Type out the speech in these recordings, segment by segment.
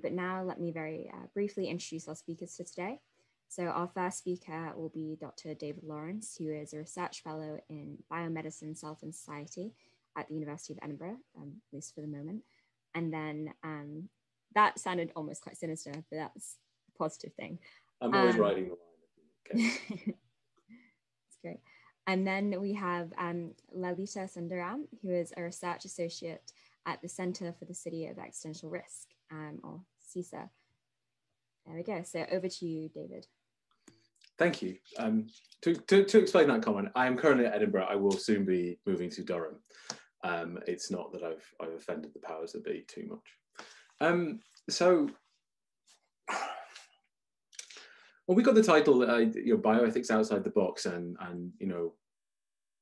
but now let me very uh, briefly introduce our speakers for today. So our first speaker will be Dr. David Lawrence, who is a research fellow in biomedicine, self and society at the University of Edinburgh, um, at least for the moment. And then um, that sounded almost quite sinister, but that's a positive thing. I'm always um, riding the line. Okay. that's great. And then we have um, Lalitha Sundaram, who is a research associate at the Center for the Study of Existential Risk, um, or CSER. There we go. So over to you, David. Thank you. Um, to, to, to, explain that comment, I am currently at Edinburgh. I will soon be moving to Durham. Um, it's not that I've, I've offended the powers that be too much. Um, so, well, we got the title, uh, you know, bioethics outside the box, and and you know,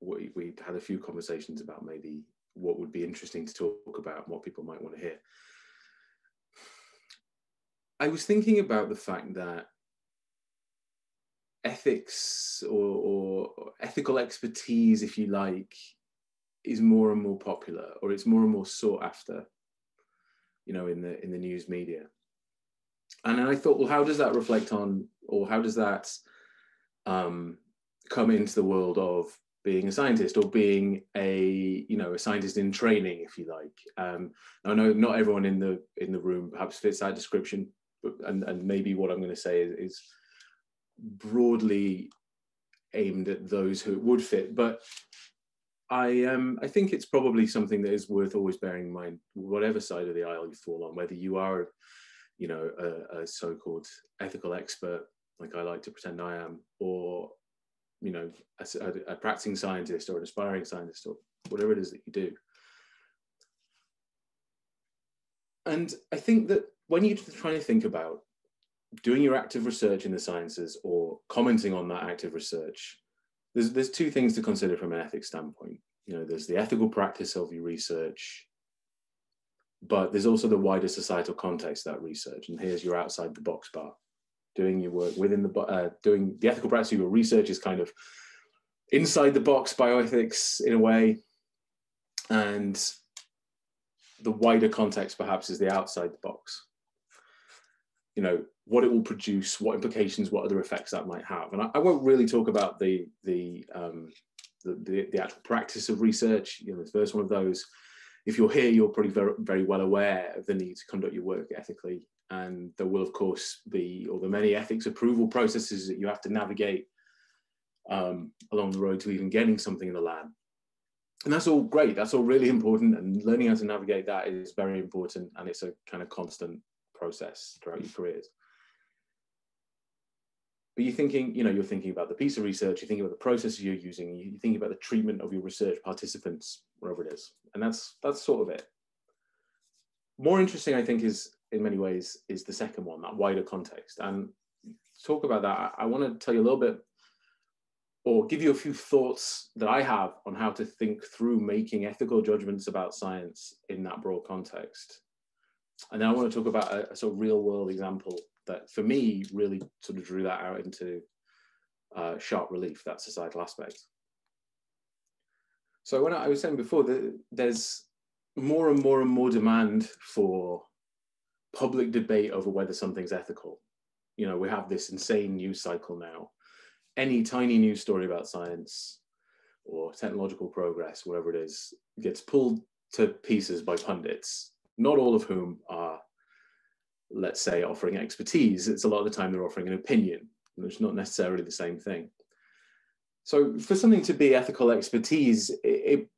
we we had a few conversations about maybe what would be interesting to talk about, what people might want to hear. I was thinking about the fact that ethics or, or, ethical expertise, if you like, is more and more popular, or it's more and more sought after, you know, in the in the news media. And I thought, well, how does that reflect on, or how does that um, come into the world of being a scientist or being a you know a scientist in training if you like um, i know not everyone in the in the room perhaps fits that description and, and maybe what i'm going to say is, is broadly aimed at those who it would fit but i um i think it's probably something that is worth always bearing in mind whatever side of the aisle you fall on whether you are you know a, a so-called ethical expert like i like to pretend i am or you know, a, a, practicing scientist or an aspiring scientist or whatever it is that you do. And I think that when you're trying to think about doing your active research in the sciences or commenting on that active research, there's, there's two things to consider from an ethics standpoint. You know, there's the ethical practice of your research, but there's also the wider societal context of that research. And here's your outside the box part doing your work within the uh, doing the ethical practice of your research is kind of inside the box bioethics in a way and the wider context perhaps is the outside the box you know what it will produce what implications what other effects that might have and i, I won't really talk about the the, um, the, the the actual practice of research you know the first one of those if you're here you're probably very, very well aware of the need to conduct your work ethically and there will, of course, be all the many ethics approval processes that you have to navigate um, along the road to even getting something in the lab. And that's all great. That's all really important. And learning how to navigate that is very important. And it's a kind of constant process throughout your careers. But you're thinking, you know, you're thinking about the piece of research, you're thinking about the processes you're using, you're thinking about the treatment of your research participants, wherever it is. And that's that's sort of it. More interesting, I think, is in many ways is the second one, that wider context. And to talk about that, I, I want to tell you a little bit or give you a few thoughts that I have on how to think through making ethical judgments about science in that broad context. And then I want to talk about a, a sort of real world example that for me really sort of drew that out into uh, sharp relief, that societal aspect. So when I was saying before, that there's more and more and more demand for public debate over whether something's ethical. You know, we have this insane news cycle now. Any tiny news story about science or technological progress, whatever it is, gets pulled to pieces by pundits, not all of whom are, let's say, offering expertise. It's a lot of the time they're offering an opinion, which is not necessarily the same thing. So for something to be ethical expertise, it,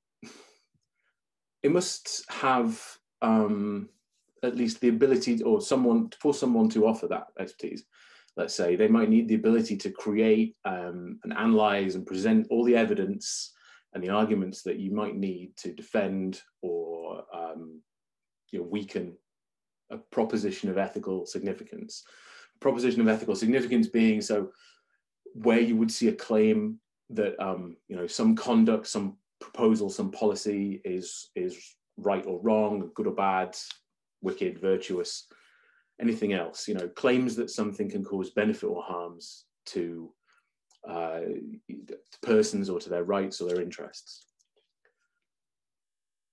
it, must have um, at least the ability or someone for someone to offer that expertise let's say they might need the ability to create um, and analyze and present all the evidence and the arguments that you might need to defend or um, you know, weaken a proposition of ethical significance proposition of ethical significance being so where you would see a claim that um, you know some conduct some proposal some policy is is right or wrong good or bad wicked, virtuous, anything else. You know, claims that something can cause benefit or harms to, uh, to persons or to their rights or their interests.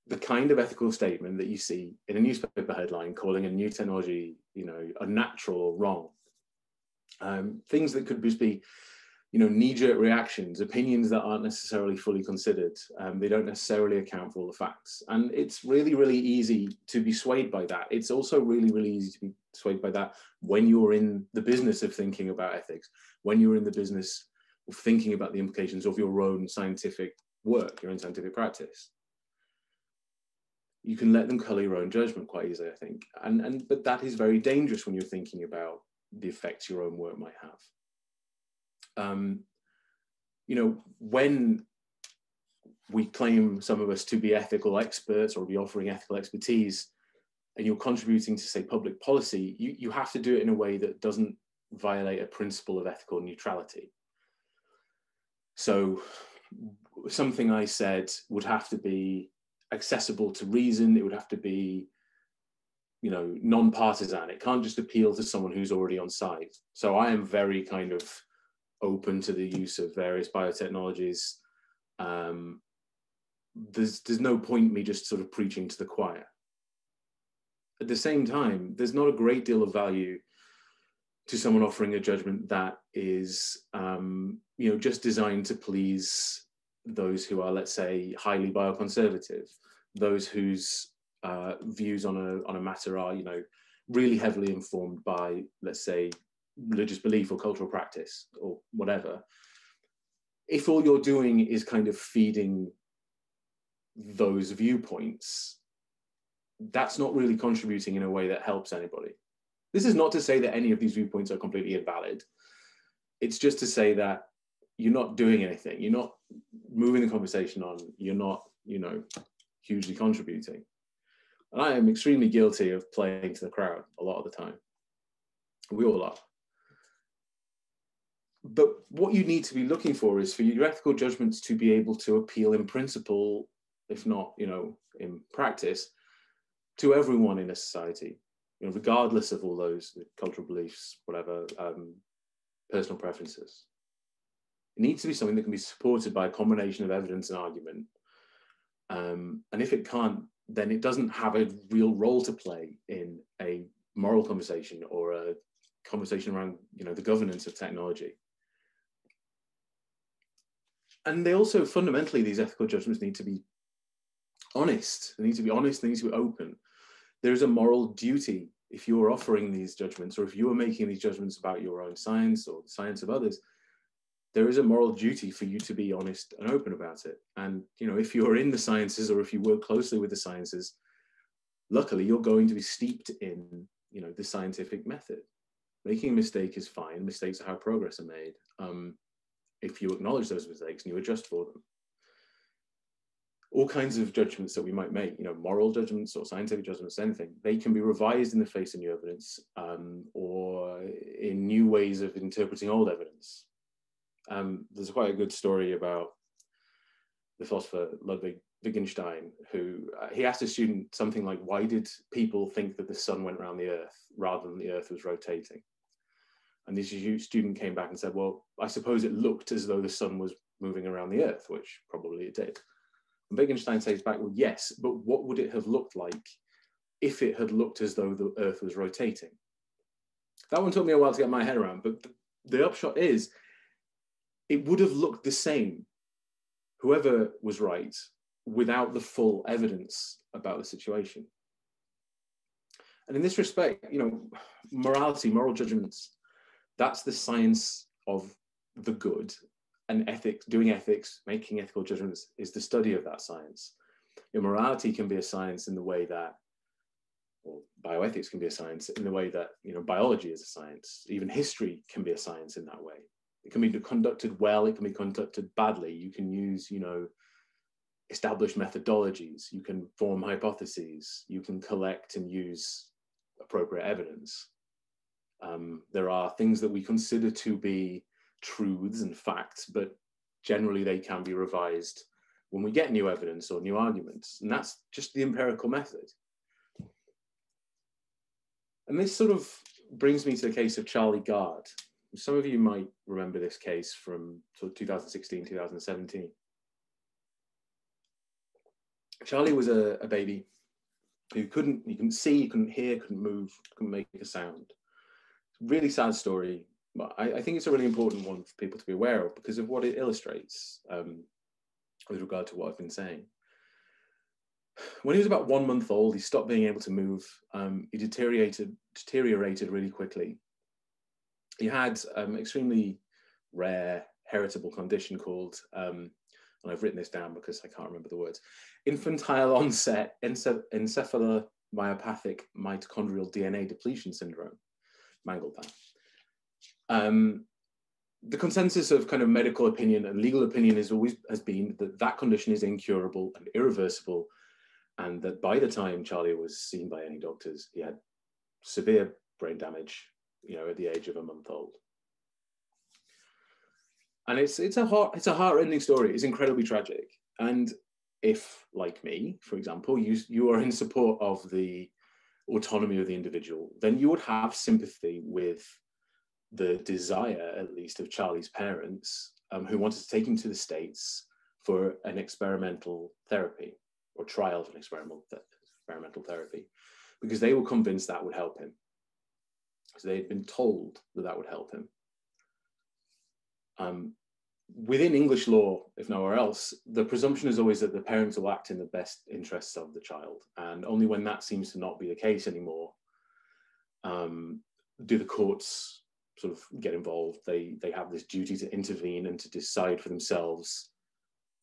The kind of ethical statement that you see in a newspaper headline calling a new technology, you know, unnatural or wrong. Um, things that could just be, you know, knee-jerk reactions, opinions that aren't necessarily fully considered. Um, they don't necessarily account for all the facts, and it's really, really easy to be swayed by that. It's also really, really easy to be swayed by that when you're in the business of thinking about ethics, when you're in the business of thinking about the implications of your own scientific work, your own scientific practice you can let them color your own judgment quite easily, I think. And, and but that is very dangerous when you're thinking about the effects your own work might have. Um, you know, when we claim some of us to be ethical experts or be offering ethical expertise, and you're contributing to say public policy, you, you have to do it in a way that doesn't violate a principle of ethical neutrality. So something I said would have to be accessible to reason. It would have to be, you know, non-partisan. It can't just appeal to someone who's already on side. So I am very kind of open to the use of various biotechnologies. Um, there's there's no point me just sort of preaching to the choir. At the same time, there's not a great deal of value to someone offering a judgment that is, um, you know, just designed to please those who are, let's say, highly bioconservative, those whose uh, views on a, on a matter are, you know, really heavily informed by, let's say, religious belief or cultural practice or whatever. If all you're doing is kind of feeding those viewpoints, that's not really contributing in a way that helps anybody. This is not to say that any of these viewpoints are completely invalid. It's just to say that you're not doing anything. You're not moving the conversation on. You're not, you know, hugely contributing. And I am extremely guilty of playing to the crowd a lot of the time. We all are. But what you need to be looking for is for your ethical judgments to be able to appeal in principle, if not, you know, in practice, to everyone in a society, you know, regardless of all those cultural beliefs, whatever, um, personal preferences. It needs to be something that can be supported by a combination of evidence and argument. Um, and if it can't, then it doesn't have a real role to play in a moral conversation or a conversation around you know the governance of technology. And they also fundamentally these ethical judgments need to be honest. They need to be honest they need to be open. There's a moral duty. If you're offering these judgments or if you are making these judgments about your own science or the science of others there is a moral duty for you to be honest and open about it. And you know, if you're in the sciences or if you work closely with the sciences, luckily you're going to be steeped in you know the scientific method. Making a mistake is fine. Mistakes are how progress are made. Um, if you acknowledge those mistakes and you adjust for them. All kinds of judgments that we might make, you know, moral judgments or scientific judgments, anything, they can be revised in the face of new evidence um, or in new ways of interpreting old evidence. Um, there's quite a good story about the philosopher Ludwig Wittgenstein, who uh, he asked a student something like, "Why did people think that the sun went around the Earth rather than the Earth was rotating?" And this student came back and said, "Well, I suppose it looked as though the sun was moving around the Earth, which probably it did." And Wittgenstein says back, "Well, yes, but what would it have looked like if it had looked as though the Earth was rotating?" That one took me a while to get my head around, but the, the upshot is it would have looked the same, whoever was right, without the full evidence about the situation. And in this respect, you know, morality, moral judgments, that's the science of the good. And ethics, doing ethics, making ethical judgments is the study of that science. Your morality can be a science in the way that, or bioethics can be a science in the way that, you know, biology is a science. Even history can be a science in that way. It can be conducted well, it can be conducted badly. You can use, you know, established methodologies, you can form hypotheses, you can collect and use appropriate evidence. Um, there are things that we consider to be truths and facts, but generally they can be revised when we get new evidence or new arguments. And that's just the empirical method. And this sort of brings me to the case of Charlie Gard, some of you might remember this case from sort of 2016, 2017. Charlie was a, a baby who couldn't, he couldn't see, couldn't hear, couldn't move, couldn't make a sound. Really sad story, but I, I think it's a really important one for people to be aware of because of what it illustrates um, with regard to what I've been saying. When he was about one month old, he stopped being able to move. Um, he deteriorated, deteriorated really quickly. He had um, extremely rare heritable condition called, um, and I've written this down because I can't remember the words, infantile onset encephalomyopathic mitochondrial DNA depletion syndrome, mangled that. Um, the consensus of kind of medical opinion and legal opinion is always has been that that condition is incurable and irreversible, and that by the time Charlie was seen by any doctors, he had severe brain damage, you know, at the age of a month old and it's it's a heart it's a heart-rending story. It's incredibly tragic. And if, like me, for example, you you are in support of the autonomy of the individual, then you would have sympathy with the desire, at least, of Charlie's parents, um, who wanted to take him to the states for an experimental therapy or trial of an experimental th- experimental therapy, because they were convinced that would help him. So they had been told that that would help him. Um, within English law, if nowhere else, the presumption is always that the parents will act in the best interests of the child. And only when that seems to not be the case anymore, um, do the courts sort of get involved. They, they have this duty to intervene and to decide for themselves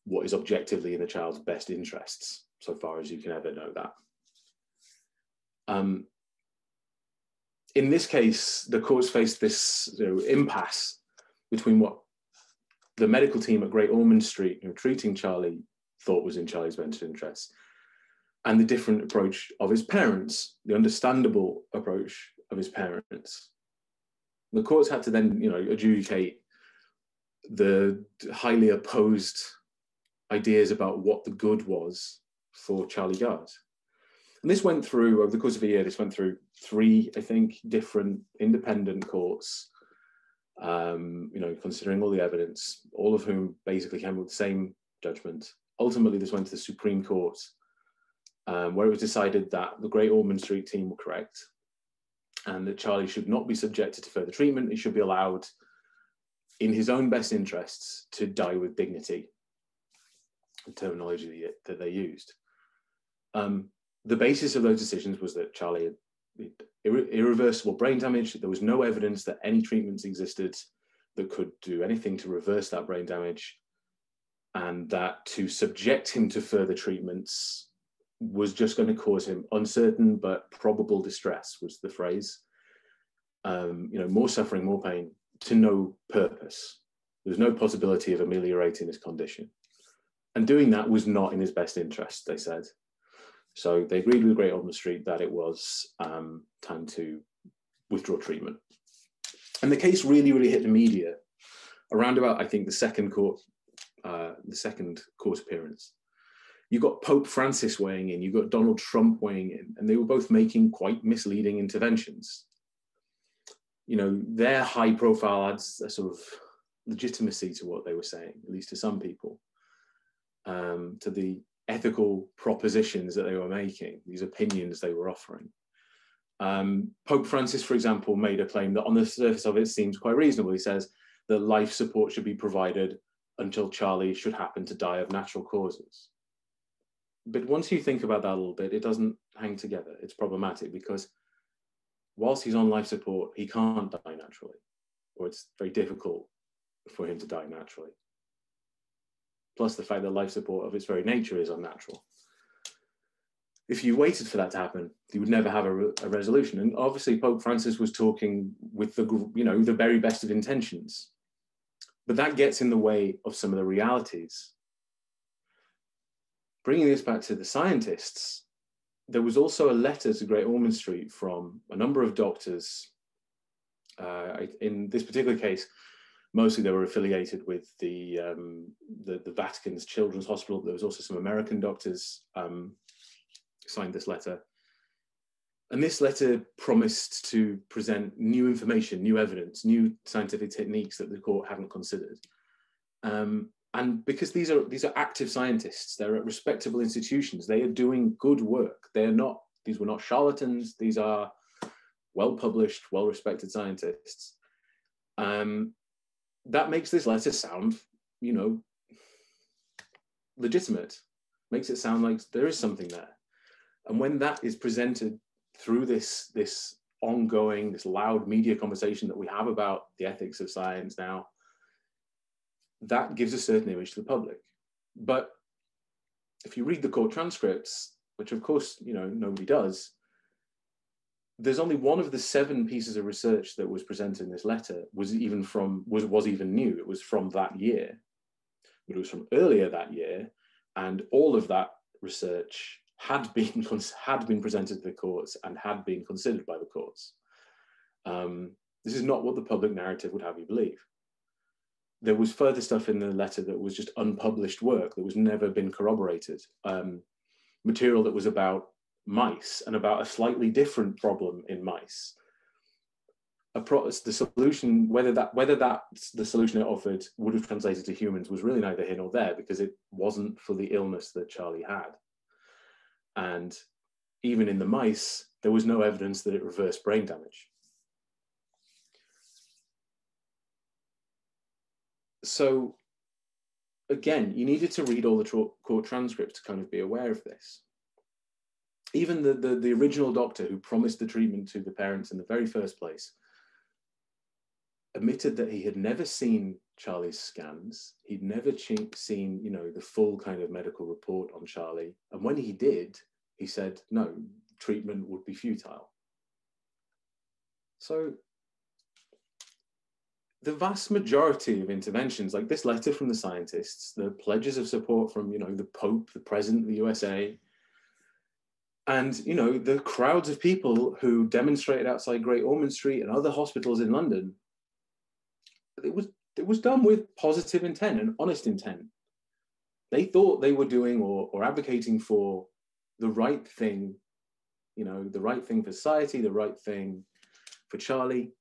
what is objectively in the child's best interests, so far as you can ever know that. Um, in this case, the courts faced this you know, impasse between what the medical team at Great Ormond Street, who were treating Charlie, thought was in Charlie's best interests, and the different approach of his parents, the understandable approach of his parents. The courts had to then, you know, adjudicate the highly opposed ideas about what the good was for Charlie Gard. And this went through, over the course of a year, this went through three, I think, different independent courts um, you know, considering all the evidence, all of whom basically came with the same judgment. Ultimately, this went to the Supreme Court, um, where it was decided that the Great Ormond Street team were correct and that Charlie should not be subjected to further treatment. He should be allowed, in his own best interests, to die with dignity, the terminology that they used. Um, the basis of those decisions was that Charlie had irre irreversible brain damage. There was no evidence that any treatments existed that could do anything to reverse that brain damage, and that to subject him to further treatments was just going to cause him uncertain but probable distress was the phrase. Um, you know, more suffering, more pain, to no purpose. There was no possibility of ameliorating his condition. And doing that was not in his best interest, they said. So they agreed with Great Ormond Street that it was um, time to withdraw treatment. And the case really, really hit the media around about, I think, the second court, uh, the second court appearance. You got Pope Francis weighing in, you got Donald Trump weighing in, and they were both making quite misleading interventions. You know, their high profile adds a sort of legitimacy to what they were saying, at least to some people. Um, to the ethical propositions that they were making, these opinions they were offering. Um, Pope Francis, for example, made a claim that on the surface of it seems quite reasonable. He says that life support should be provided until Charlie should happen to die of natural causes. But once you think about that a little bit, it doesn't hang together. It's problematic because whilst he's on life support, he can't die naturally, or it's very difficult for him to die naturally plus the fact that life support of its very nature is unnatural. If you waited for that to happen, you would never have a, a resolution. And obviously, Pope Francis was talking with the you know the very best of intentions, but that gets in the way of some of the realities. Bringing this back to the scientists, there was also a letter to Great Ormond Street from a number of doctors. Uh, in this particular case, mostly they were affiliated with the, um, the, the Vatican's Children's Hospital. There was also some American doctors um, signed this letter. And this letter promised to present new information, new evidence, new scientific techniques that the court hadn't considered. Um, and because these are these are active scientists, they're at respectable institutions. They are doing good work. They are not. These were not charlatans. These are well published, well respected scientists. Um, that makes this letter sound, you know, legitimate. Makes it sound like there is something there. And when that is presented through this this ongoing, this loud media conversation that we have about the ethics of science now, that gives a certain image to the public. But if you read the court transcripts, which of course you know nobody does, there's only one of the seven pieces of research that was presented in this letter was even from was was even new. It was from that year, but it was from earlier that year, and all of that research had been had been presented to the courts and had been considered by the courts. Um, this is not what the public narrative would have you believe. There was further stuff in the letter that was just unpublished work that was never been corroborated. Um, material that was about mice and about a slightly different problem in mice. Pro- the solution, whether that whether that the solution it offered would have translated to humans, was really neither here nor there because it wasn't for the illness that Charlie had. And even in the mice, there was no evidence that it reversed brain damage. So again, you needed to read all the court transcripts to kind of be aware of this. Even the, the, the original doctor who promised the treatment to the parents in the very first place admitted that he had never seen Charlie's scans. He'd never seen, you know, the full kind of medical report on Charlie. And when he did, he said, no, treatment would be futile. So the vast majority of interventions, like this letter from the scientists, the pledges of support from, you know, the Pope, the President of the USA, and you know the crowds of people who demonstrated outside Great Ormond Street and other hospitals in London, it was it was done with positive intent and honest intent. They thought they were doing or, or advocating for the right thing, you know, the right thing for society, the right thing for Charlie.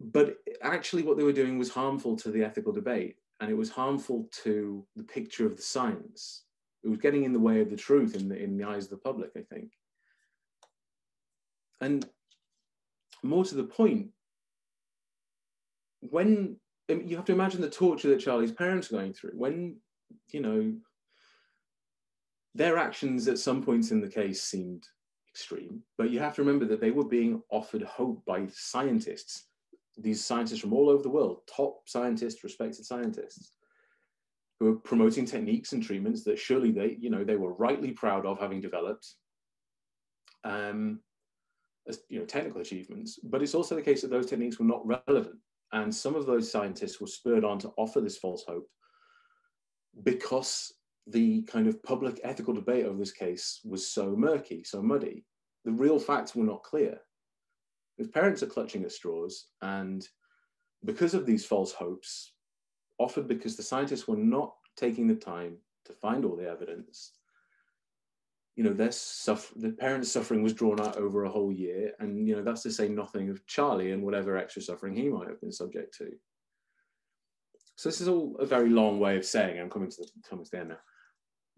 But actually, what they were doing was harmful to the ethical debate and it was harmful to the picture of the science. It was getting in the way of the truth in the, in the eyes of the public, I think. And more to the point, when you have to imagine the torture that Charlie's parents are going through, when, you know, their actions at some points in the case seemed extreme, but you have to remember that they were being offered hope by scientists, these scientists from all over the world, top scientists, respected scientists, who were promoting techniques and treatments that surely they, you know, they were rightly proud of having developed. Um, as you know, technical achievements, but it's also the case that those techniques were not relevant and some of those scientists were spurred on to offer this false hope because the kind of public ethical debate over this case was so murky, so muddy. The real facts were not clear. If parents are clutching at straws, and because of these false hopes, offered because the scientists were not taking the time to find all the evidence, you know, their suff- the parents' suffering was drawn out over a whole year, and you know that's to say nothing of Charlie and whatever extra suffering he might have been subject to. So this is all a very long way of saying. I'm coming to the coming to the end now.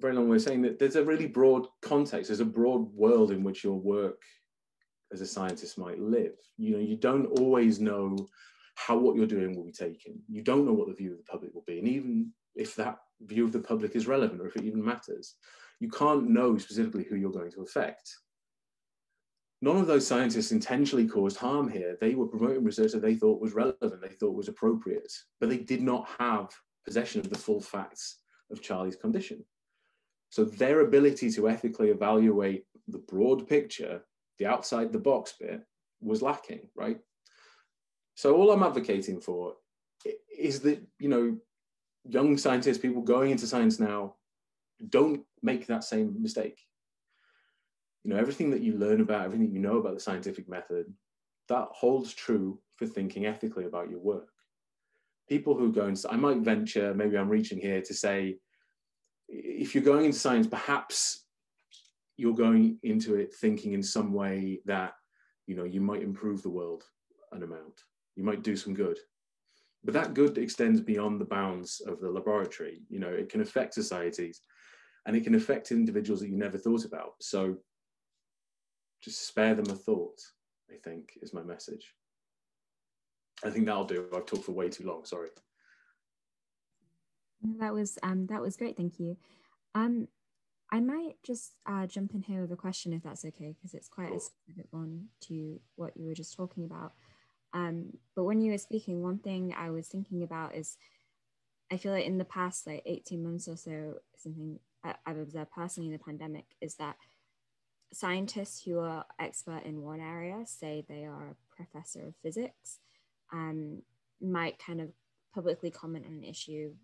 Very long way of saying that there's a really broad context. There's a broad world in which your work as a scientist might live. You know, you don't always know how what you're doing will be taken. You don't know what the view of the public will be, and even if that view of the public is relevant or if it even matters you can't know specifically who you're going to affect. None of those scientists intentionally caused harm here. They were promoting research that they thought was relevant, they thought was appropriate, but they did not have possession of the full facts of Charlie's condition. So their ability to ethically evaluate the broad picture, the outside the box bit, was lacking, right? So all I'm advocating for is that, you know, young scientists, people going into science now, don't make that same mistake. You know, everything that you learn about, everything you know about the scientific method, that holds true for thinking ethically about your work. People who go and I might venture, maybe I'm reaching here to say, if you're going into science, perhaps you're going into it thinking in some way that you know you might improve the world an amount. You might do some good. but that good extends beyond the bounds of the laboratory. You know, it can affect societies and it can affect individuals that you never thought about. So just spare them a thought, I think is my message. I think that'll do. I've talked for way too long, sorry. That was um that was great, thank you. Um I might just uh, jump in here with a question if that's okay, because it's quite a specific one to what you were just talking about. Um, but when you were speaking, one thing I was thinking about is I feel like in the past like 18 months or so, something I've observed personally in the pandemic is that scientists who are expert in one area, say they are a professor of physics, um, might kind of publicly comment on an issue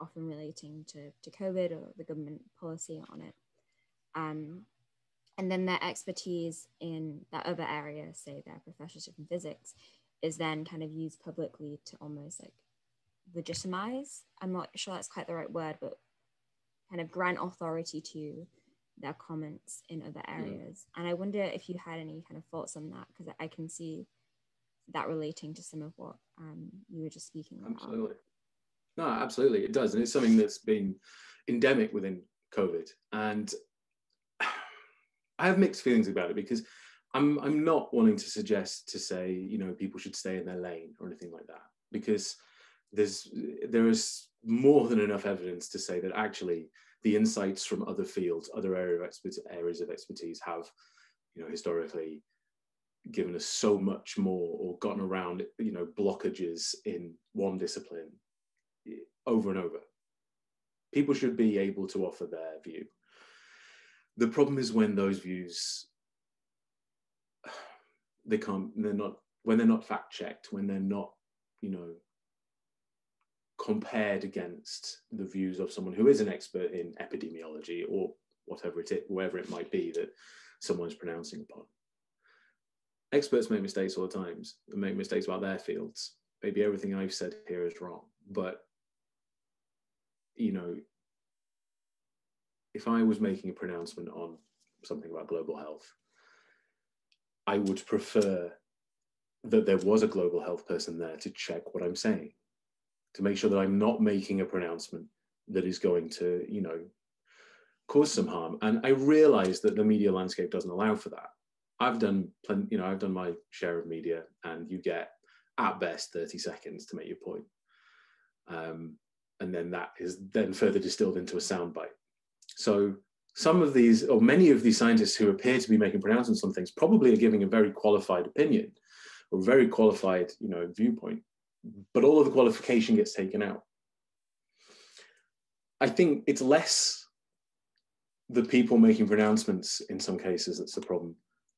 often relating to, to COVID or the government policy on it. Um, and then their expertise in that other area, say their professorship in physics, is then kind of used publicly to almost like legitimize. I'm not sure that's quite the right word, but kind of grant authority to their comments in other areas. And I wonder if you had any kind of thoughts on that, because I can see that relating to some of what um, you were just speaking about. Absolutely. No, absolutely, it does, and it's something that's been endemic within COVID. And I have mixed feelings about it because I'm I'm not wanting to suggest to say you know people should stay in their lane or anything like that because there's there is more than enough evidence to say that actually the insights from other fields, other area of expert, areas of expertise have, you know, historically given us so much more or gotten around, you know, blockages in one discipline eh, over and over. People should be able to offer their view. The problem is when those views they can't they're not when they're not fact checked, when they're not, you know, compared against the views of someone who is an expert in epidemiology or whatever it is, wherever it might be that someone's pronouncing upon. Experts make mistakes all the times and make mistakes about their fields. Maybe everything I've said here is wrong, but you know, if I was making a pronouncement on something about global health, I would prefer that there was a global health person there to check what I'm saying, to make sure that I'm not making a pronouncement that is going to, you know, cause some harm. And I realize that the media landscape doesn't allow for that. I've done plenty, you know, I've done my share of media, and you get at best 30 seconds to make your point. Um, and then that is then further distilled into a soundbite. So some of these, or many of these scientists who appear to be making pronouncements on things, probably are giving a very qualified opinion or very qualified, you know, viewpoint. But all of the qualification gets taken out. I think it's less the people making pronouncements in some cases that's the problem,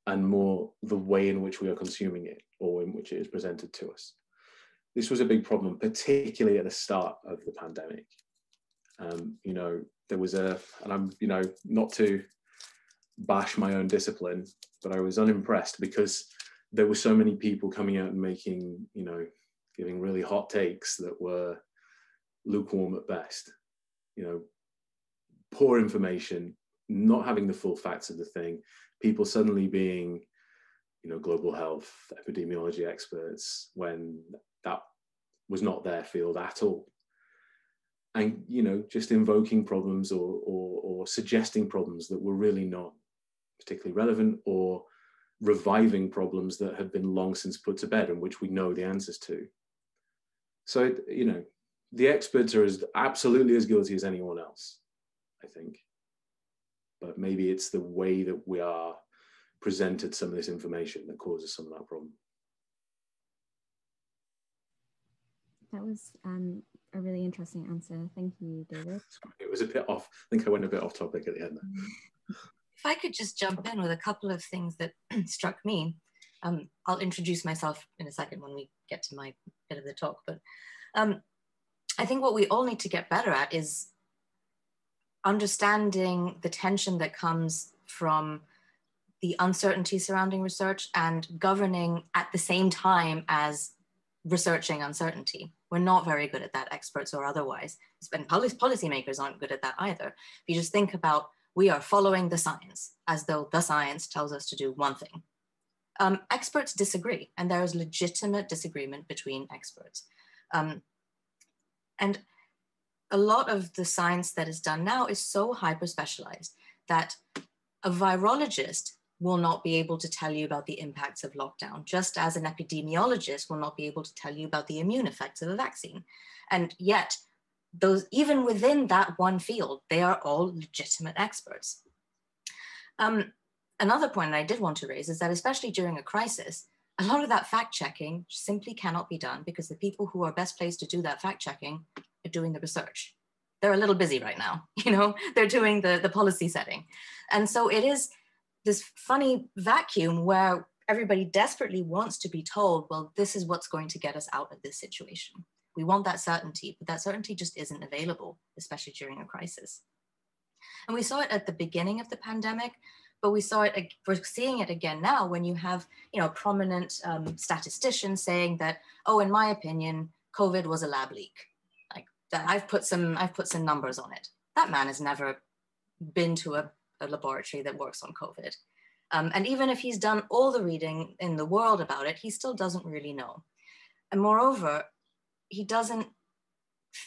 and more the way in which we are consuming it or in which it is presented to us this was a big problem, particularly at the start of the pandemic. Um, you know, there was a, and I'm, you know, not to bash my own discipline, but I was unimpressed because there were so many people coming out and making, you know, giving really hot takes that were lukewarm at best. You know, poor information, not having the full facts of the thing, people suddenly being, you know, global health, epidemiology experts when that was not their field at all and you know just invoking problems or, or, or suggesting problems that were really not particularly relevant or reviving problems that have been long since put to bed and which we know the answers to. So you know the experts are as absolutely as guilty as anyone else i think. But maybe it's the way that we are presented some of this information that causes some of that problem. That was um, a really interesting answer. Thank you, David. It was a bit off. I think I went a bit off topic at the end. If I could just jump in with a couple of things that struck me, um, I'll introduce myself in a second when we get to my bit of the talk. But um, I think what we all need to get better at is understanding the tension that comes from the uncertainty surrounding research and governing at the same time as researching uncertainty. We're not very good at that, experts or otherwise. And policy policymakers aren't good at that either. If you just think about we are following the science as though the science tells us to do one thing. Um, experts disagree, and there is legitimate disagreement between experts. Um, And a lot of the science that is done now is so hyper specialized that a virologist will not be able to tell you about the impacts of lockdown, just as an epidemiologist will not be able to tell you about the immune effects of a vaccine. And yet, those even within that one field, they are all legitimate experts. Um, another point I did want to raise is that especially during a crisis, a lot of that fact checking simply cannot be done because the people who are best placed to do that fact checking are doing the research. They're a little busy right now, you know, they're doing the, the policy setting. And so it is this funny vacuum where everybody desperately wants to be told, well, this is what's going to get us out of this situation. We want that certainty, but that certainty just isn't available, especially during a crisis. And we saw it at the beginning of the pandemic, but we saw it, we're seeing it again now when you have, you know, a prominent um, statistician saying that, oh, in my opinion, COVID was a lab leak. Like that, I've put some, I've put some numbers on it. That man has never been to a, a laboratory that works on COVID. Um, and even if he's done all the reading in the world about it, he still doesn't really know. And moreover, he doesn't,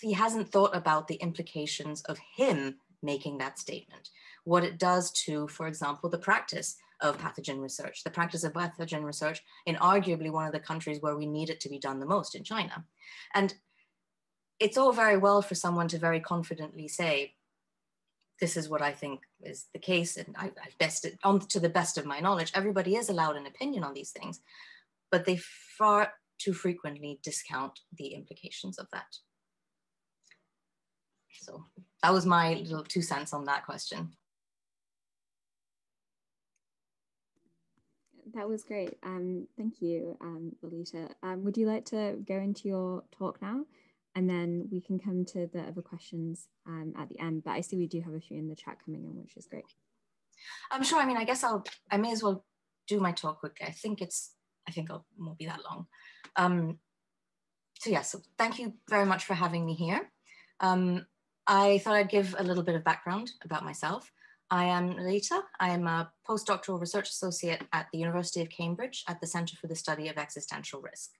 he hasn't thought about the implications of him making that statement, what it does to, for example, the practice of pathogen research, the practice of pathogen research in arguably one of the countries where we need it to be done the most in China. And it's all very well for someone to very confidently say, this is what I think is the case, and I, have bested on to the best of my knowledge. Everybody is allowed an opinion on these things, but they far too frequently discount the implications of that. So that was my little two cents on that question. That was great. Um, thank you, um, Lalitha. Um, would you like to go into your talk now? And then we can come to the other questions um, at the end. But I see we do have a few in the chat coming in, which is great. I'm sure. I mean, I guess I'll, I may as well do my talk quickly. I think it's, I think it won't be that long. Um, so yeah, so thank you very much for having me here. Um, I thought I'd give a little bit of background about myself. I am Lalitha. I am a postdoctoral research associate at the University of Cambridge at the Center for the Study of Existential Risk.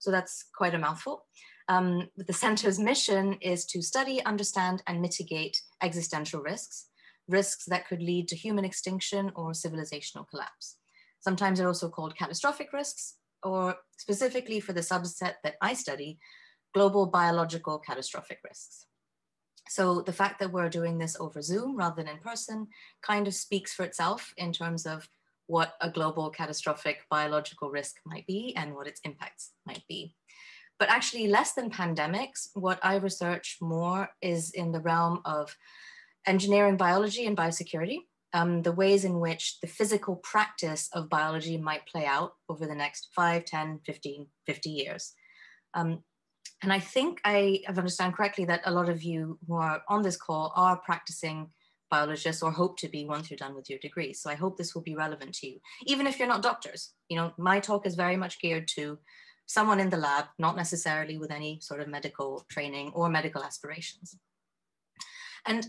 So that's quite a mouthful. Um, the center's mission is to study, understand, and mitigate existential risks, risks that could lead to human extinction or civilizational collapse. Sometimes they're also called catastrophic risks, or specifically for the subset that I study, global biological catastrophic risks. So the fact that we're doing this over Zoom rather than in person kind of speaks for itself in terms of what a global catastrophic biological risk might be and what its impacts might be. But actually less than pandemics, what I research more is in the realm of engineering biology and biosecurity, um, the ways in which the physical practice of biology might play out over the next 5, 10, 15, 50 years. Um, and I think I have understand correctly that a lot of you who are on this call are practicing biologists or hope to be once you're done with your degree. So I hope this will be relevant to you, even if you're not doctors. You know, my talk is very much geared to someone in the lab, not necessarily with any sort of medical training or medical aspirations. And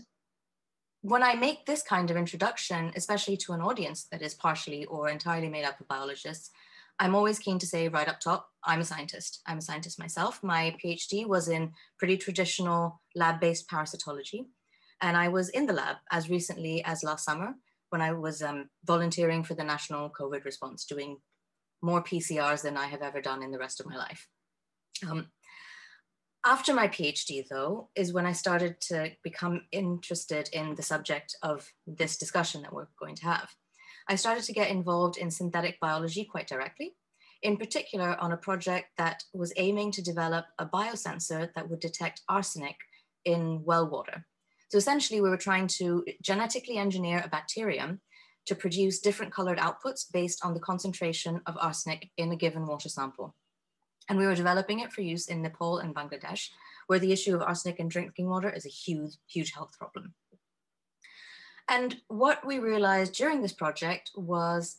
when I make this kind of introduction, especially to an audience that is partially or entirely made up of biologists, I'm always keen to say right up top, I'm a scientist. I'm a scientist myself. My PhD was in pretty traditional lab-based parasitology. And I was in the lab as recently as last summer when I was um, volunteering for the national COVID response, doing more PCRs than I have ever done in the rest of my life. Um, after my PhD, though, is when I started to become interested in the subject of this discussion that we're going to have. I started to get involved in synthetic biology quite directly, in particular on a project that was aiming to develop a biosensor that would detect arsenic in well water. So essentially we were trying to genetically engineer a bacterium to produce different colored outputs based on the concentration of arsenic in a given water sample. And we were developing it for use in Nepal and Bangladesh, where the issue of arsenic in drinking water is a huge, huge health problem. And what we realized during this project was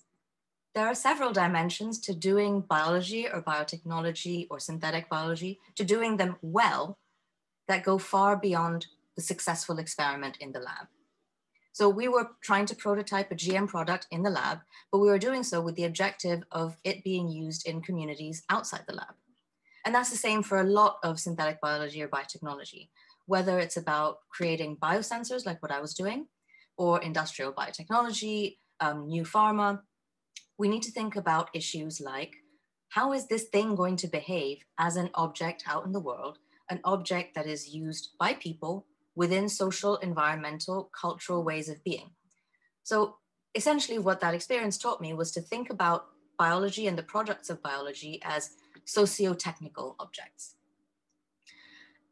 there are several dimensions to doing biology or biotechnology or synthetic biology, to doing them well that go far beyond the successful experiment in the lab. So we were trying to prototype a GM product in the lab, but we were doing so with the objective of it being used in communities outside the lab. And that's the same for a lot of synthetic biology or biotechnology, whether it's about creating biosensors like what I was doing, or industrial biotechnology, um, new pharma. We need to think about issues like how is this thing going to behave as an object out in the world, an object that is used by people within social, environmental, cultural ways of being. So essentially what that experience taught me was to think about biology and the products of biology as socio-technical objects.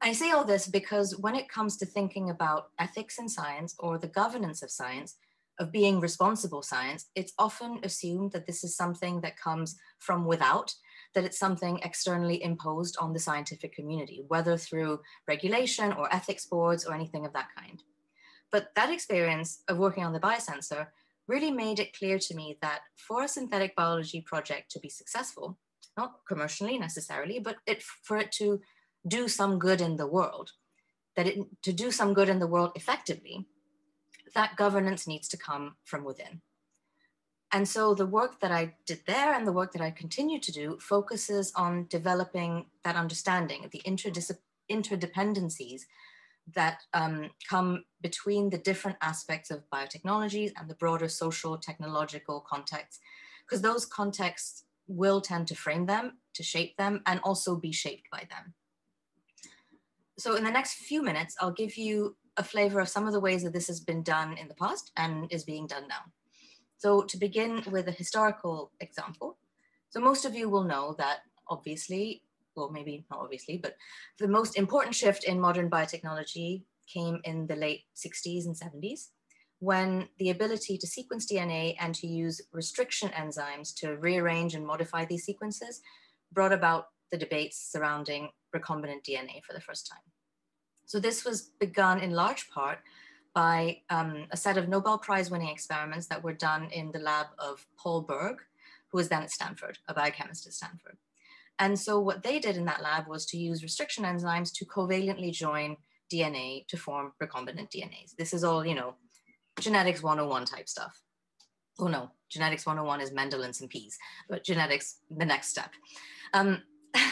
I say all this because when it comes to thinking about ethics in science or the governance of science, of being responsible science, it's often assumed that this is something that comes from without, that it's something externally imposed on the scientific community, whether through regulation or ethics boards or anything of that kind. But that experience of working on the biosensor really made it clear to me that for a synthetic biology project to be successful, not commercially necessarily, but it, for it to do some good in the world, that it, to do some good in the world effectively, that governance needs to come from within. And so the work that I did there and the work that I continue to do focuses on developing that understanding of the interdependencies that um, come between the different aspects of biotechnologies and the broader social technological context, because those contexts will tend to frame them, to shape them, and also be shaped by them. So in the next few minutes, I'll give you a flavor of some of the ways that this has been done in the past and is being done now. So to begin with a historical example, so most of you will know that obviously, well, maybe not obviously, but the most important shift in modern biotechnology came in the late 60s and 70s when the ability to sequence DNA and to use restriction enzymes to rearrange and modify these sequences brought about the debates surrounding recombinant DNA for the first time. So this was begun in large part by um, a set of Nobel Prize winning experiments that were done in the lab of Paul Berg, who was then at Stanford, a biochemist at Stanford. And so what they did in that lab was to use restriction enzymes to covalently join DNA to form recombinant DNAs. This is all, you know, genetics 101 type stuff. Oh no, genetics 101 is Mendel and some peas, but genetics, the next step. Um,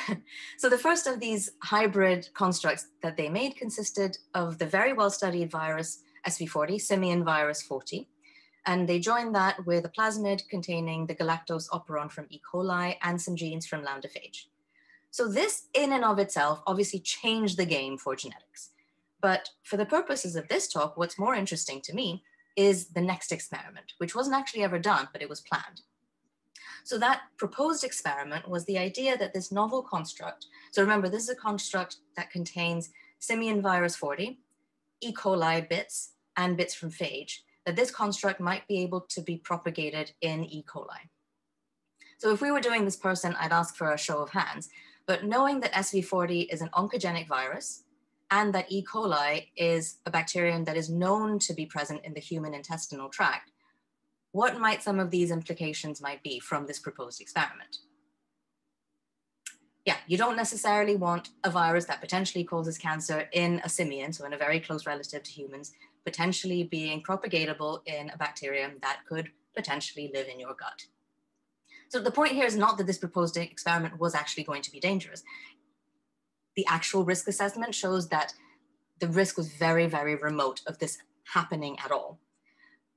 so the first of these hybrid constructs that they made consisted of the very well-studied virus SV40, simian virus 40. And they joined that with a plasmid containing the galactose operon from E. coli and some genes from lambda phage. So this in and of itself obviously changed the game for genetics. But for the purposes of this talk, what's more interesting to me is the next experiment, which wasn't actually ever done, but it was planned. So that proposed experiment was the idea that this novel construct, so remember, this is a construct that contains simian virus 40, E. coli bits, and bits from phage, that this construct might be able to be propagated in E. coli. So if we were doing this person, I'd ask for a show of hands, but knowing that SV40 is an oncogenic virus and that E. coli is a bacterium that is known to be present in the human intestinal tract, what might some of these implications might be from this proposed experiment? Yeah, you don't necessarily want a virus that potentially causes cancer in a simian, so in a very close relative to humans, potentially being propagatable in a bacterium that could potentially live in your gut. So the point here is not that this proposed experiment was actually going to be dangerous. The actual risk assessment shows that the risk was very, very remote of this happening at all.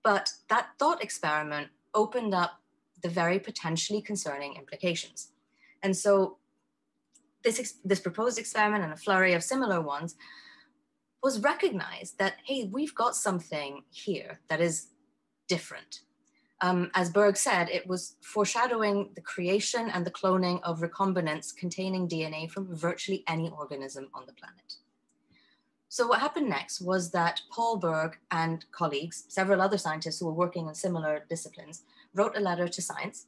But that thought experiment opened up the very potentially concerning implications. And so this, this proposed experiment and a flurry of similar ones was recognized that, hey, we've got something here that is different. Um, as Berg said, it was foreshadowing the creation and the cloning of recombinants containing DNA from virtually any organism on the planet. So what happened next was that Paul Berg and colleagues, several other scientists who were working on similar disciplines, wrote a letter to Science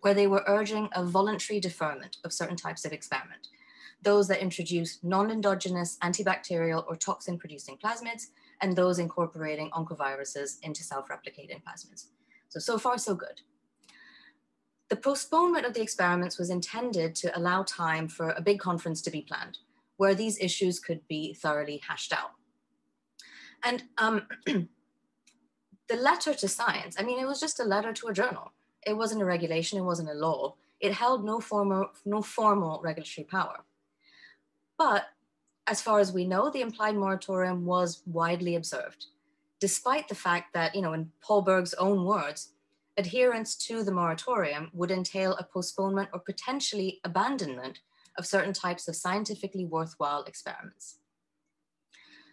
where they were urging a voluntary deferment of certain types of experiment, those that introduce non-endogenous antibacterial or toxin-producing plasmids, and those incorporating oncoviruses into self-replicating plasmids. So, so far so good. The postponement of the experiments was intended to allow time for a big conference to be planned, where these issues could be thoroughly hashed out. And um, the letter to science, I mean, it was just a letter to a journal. It wasn't a regulation, it wasn't a law. it held no formal, no formal regulatory power. But as far as we know, the implied moratorium was widely observed, despite the fact that, you know, in Paul Berg's own words, adherence to the moratorium would entail a postponement or potentially abandonment of certain types of scientifically worthwhile experiments.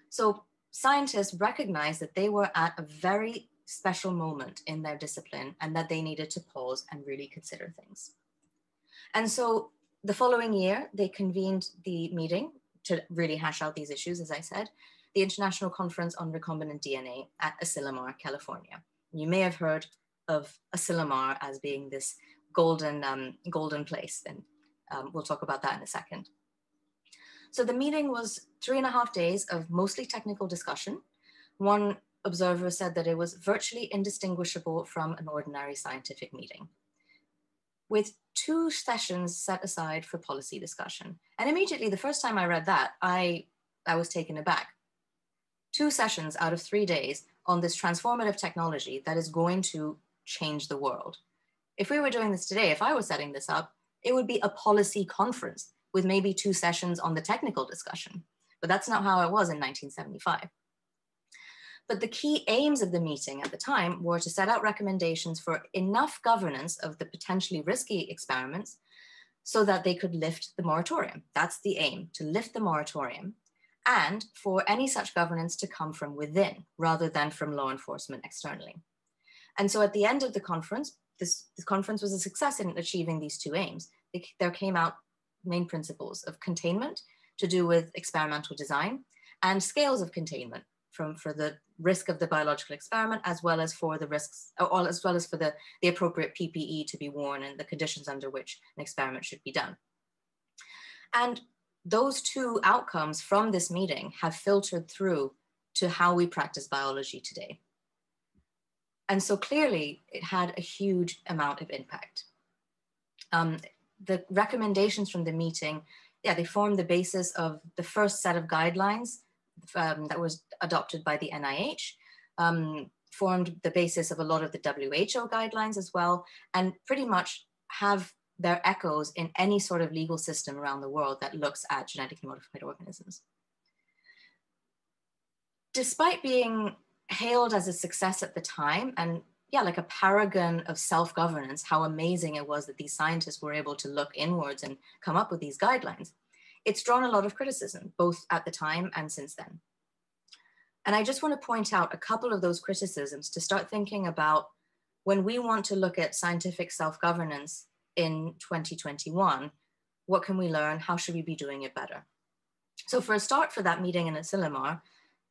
So scientists recognized that they were at a very special moment in their discipline and that they needed to pause and really consider things. And so the following year, they convened the meeting to really hash out these issues, as I said, the International Conference on Recombinant DNA at Asilomar, California. You may have heard of Asilomar as being this golden, um, golden place, and um, we'll talk about that in a second. So the meeting was three and a half days of mostly technical discussion. One observer said that it was virtually indistinguishable from an ordinary scientific meeting, with two sessions set aside for policy discussion. And immediately, the first time I read that, I, I was taken aback. Two sessions out of three days on this transformative technology that is going to change the world. If we were doing this today, if I was setting this up, it would be a policy conference with maybe two sessions on the technical discussion. But that's not how it was in 1975. But the key aims of the meeting at the time were to set out recommendations for enough governance of the potentially risky experiments so that they could lift the moratorium. That's the aim, to lift the moratorium and for any such governance to come from within rather than from law enforcement externally. And so at the end of the conference, this, this conference was a success in achieving these two aims. It, there came out main principles of containment to do with experimental design and scales of containment from for the risk of the biological experiment as well as for the risks or as well as for the, the appropriate PPE to be worn and the conditions under which an experiment should be done. And those two outcomes from this meeting have filtered through to how we practice biology today. And so clearly it had a huge amount of impact. Um, the recommendations from the meeting, yeah, they formed the basis of the first set of guidelines um, that was adopted by the NIH, um, formed the basis of a lot of the WHO guidelines as well, and pretty much have their echoes in any sort of legal system around the world that looks at genetically modified organisms. Despite being hailed as a success at the time and yeah, like a paragon of self-governance, how amazing it was that these scientists were able to look inwards and come up with these guidelines. It's drawn a lot of criticism, both at the time and since then. And I just want to point out a couple of those criticisms to start thinking about when we want to look at scientific self-governance in 2021, what can we learn? How should we be doing it better? So for a start for that meeting in Asilomar,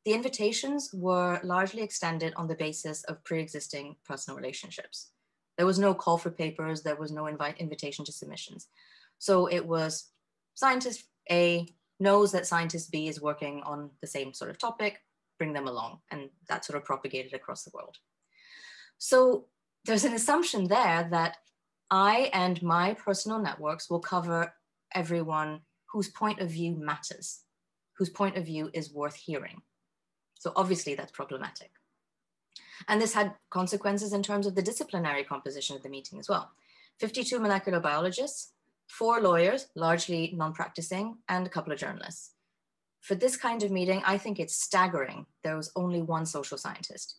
the invitations were largely extended on the basis of pre-existing personal relationships. There was no call for papers, there was no invite invitation to submissions. So it was scientist A knows that scientist B is working on the same sort of topic, bring them along. And that sort of propagated across the world. So there's an assumption there that I and my personal networks will cover everyone whose point of view matters, whose point of view is worth hearing. So obviously that's problematic. And this had consequences in terms of the disciplinary composition of the meeting as well. 52 molecular biologists, four lawyers, largely non-practicing, and a couple of journalists. For this kind of meeting, I think it's staggering there was only one social scientist.